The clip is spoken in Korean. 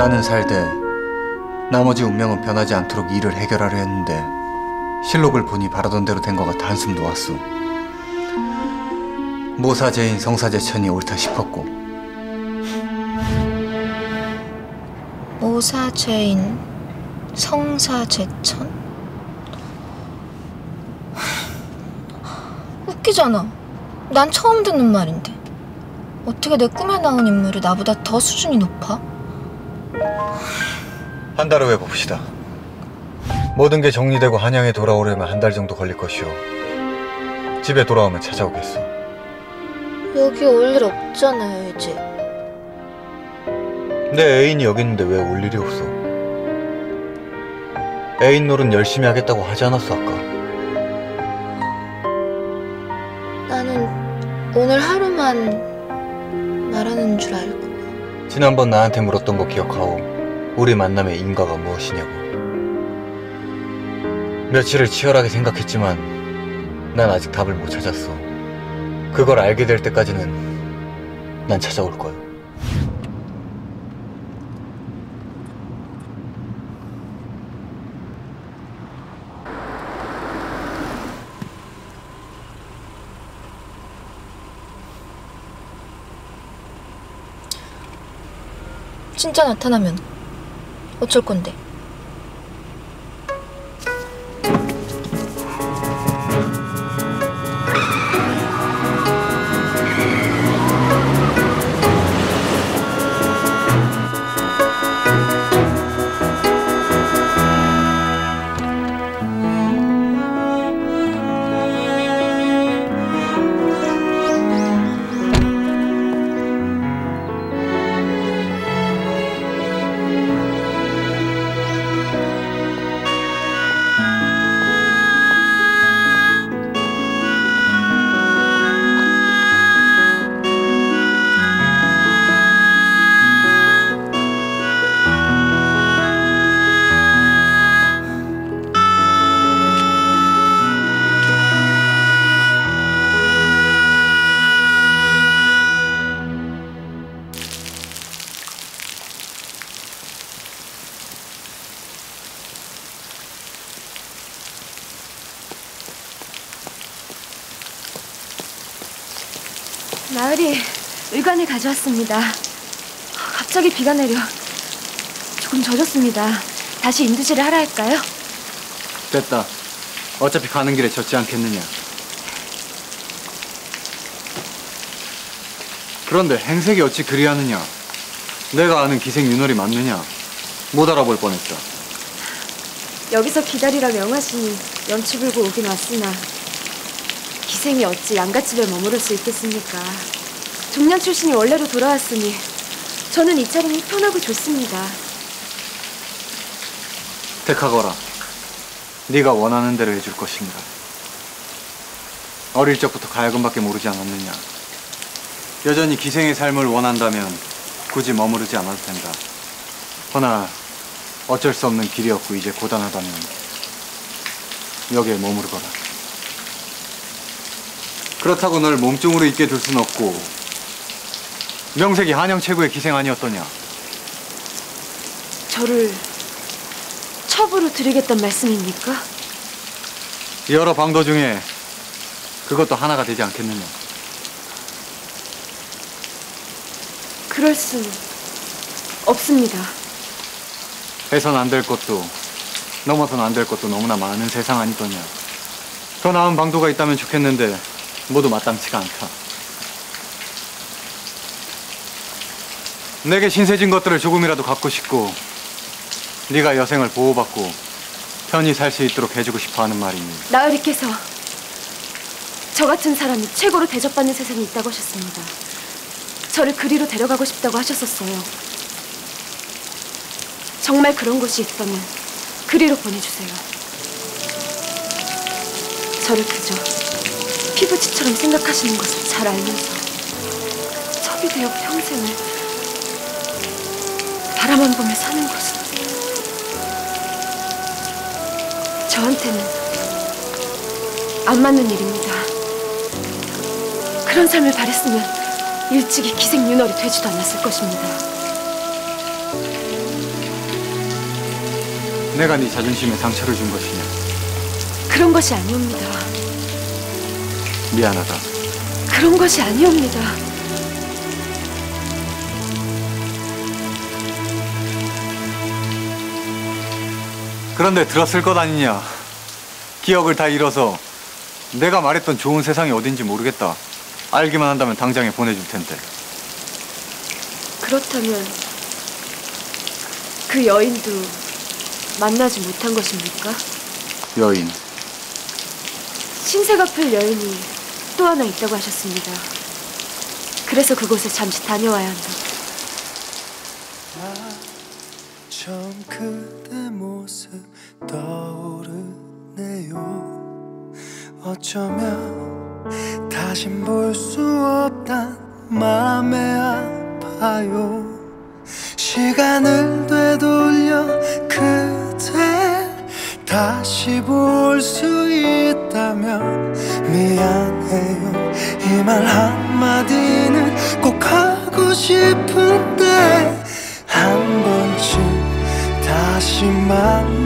나는 살되 나머지 운명은 변하지 않도록 일을 해결하려 했는데 실록을 보니 바라던 대로 된것 같아 한숨 놓았소. 모사제인 성사제천이 옳다 싶었고 모사죄인 성사제천? 웃기잖아. 난 처음 듣는 말인데. 어떻게 내 꿈에 나온 인물이 나보다 더 수준이 높아? 한 달 후에 봅시다. 모든 게 정리되고 한양에 돌아오려면 한 달 정도 걸릴 것이오. 집에 돌아오면 찾아오겠소. 여기 올 일 없잖아요, 이제. 내 애인이 여기 있는데 왜 올 일이 없어? 애인 노릇 열심히 하겠다고 하지 않았어 아까? 나는 오늘 하루만 말하는 줄 알고. 지난번 나한테 물었던 거 기억하오. 우리 만남의 인과가 무엇이냐고. 며칠을 치열하게 생각했지만 난 아직 답을 못 찾았어. 그걸 알게 될 때까지는 난 찾아올 거야. 진짜 나타나면 어쩔 건데? 나으리 의관을 가져왔습니다. 갑자기 비가 내려 조금 젖었습니다. 다시 인두질을 하라 할까요? 됐다. 어차피 가는 길에 젖지 않겠느냐. 그런데 행색이 어찌 그리하느냐? 내가 아는 기생 윤월이 맞느냐? 못 알아볼 뻔했다. 여기서 기다리라 명하시니 연치 불고 오긴 왔으나 기생이 어찌 양갓집에 머무를 수 있겠습니까? 중년 출신이 원래로 돌아왔으니 저는 이 차림이 편하고 좋습니다. 택하거라. 네가 원하는 대로 해줄 것인가. 어릴 적부터 가야금밖에 모르지 않았느냐. 여전히 기생의 삶을 원한다면 굳이 머무르지 않아도 된다. 허나 어쩔 수 없는 길이었고 이제 고단하다면 여기에 머무르거라. 그렇다고 널 몸종으로 있게 둘 순 없고 명색이 한영 최고의 기생 아니었더냐. 저를 첩으로 드리겠단 말씀입니까? 여러 방도 중에 그것도 하나가 되지 않겠느냐. 그럴 수 없습니다. 해선 안 될 것도 넘어선 안 될 것도 너무나 많은 세상 아니더냐. 더 나은 방도가 있다면 좋겠는데 모두 마땅치가 않다. 내게 신세진 것들을 조금이라도 갖고 싶고 네가 여생을 보호받고 편히 살 수 있도록 해주고 싶어하는 말이니 나으리께서 저 같은 사람이 최고로 대접받는 세상이 있다고 하셨습니다. 저를 그리로 데려가고 싶다고 하셨었어요. 정말 그런 곳이 있다면 그리로 보내주세요. 저를 그저 피부치처럼 생각하시는 것을 잘 알면서 첩이 되어 평생을 바라만 보며 사는 것은 저한테는 안 맞는 일입니다. 그런 삶을 바랬으면 일찍이 기생 윤월이 되지도 않았을 것입니다. 내가 네 자존심에 상처를 준 것이냐? 그런 것이 아니옵니다. 미안하다. 그런 것이 아니옵니다. 그런데 들었을 것 아니냐? 기억을 다 잃어서 내가 말했던 좋은 세상이 어딘지 모르겠다. 알기만 한다면 당장에 보내줄 텐데. 그렇다면 그 여인도 만나지 못한 것입니까? 여인. 신세가 풀 여인이 또 하나 있다고 하셨습니다. 그래서 그곳에 잠시 다녀와야 한다고. 처음 그대 모습 떠오르네요 어쩌면 다신 볼 수 없단 마음에 아파요 시간을 되돌려 그대 다시 볼 수 있다 면 미안해요. 이 말 한마디는 꼭 하고 싶은데 한 번쯤 다시 만나